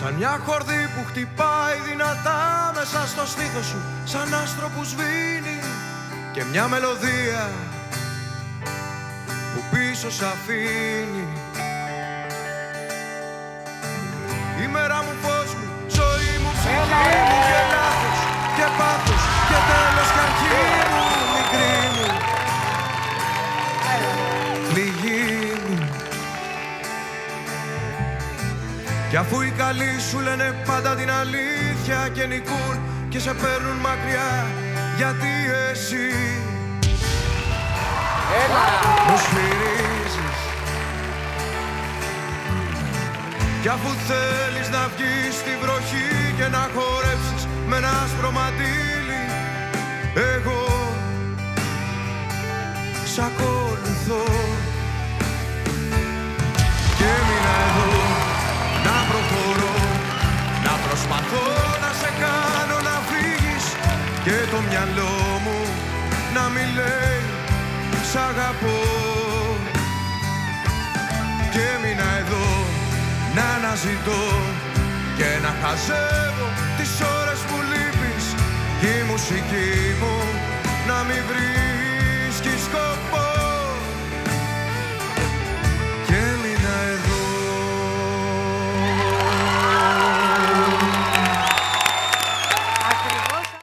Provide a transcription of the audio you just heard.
Σαν μια χορδή που χτυπάει δυνατά μέσα στο στήθος σου Σαν άστρο που σβήνει και μια μελωδία που πίσω σ' αφήνει Κι αφού οι καλοί σου λένε πάντα την αλήθεια και νικούν και σε παίρνουν μακριά γιατί εσύ μου σφυρίζεις Κι αφού θέλεις να βγεις στη βροχή και να χορέψεις με ένα άσπρο μαντήλι εγώ σ' ακολουθώ προσπαθώ να σε κάνω να φύγεις και το μυαλό μου να μην λέει σ' αγαπώ και έμεινα εδώ να αναζητώ και να χαζεύω τις ώρες που λείπεις. Και η μουσική μου να μην βρει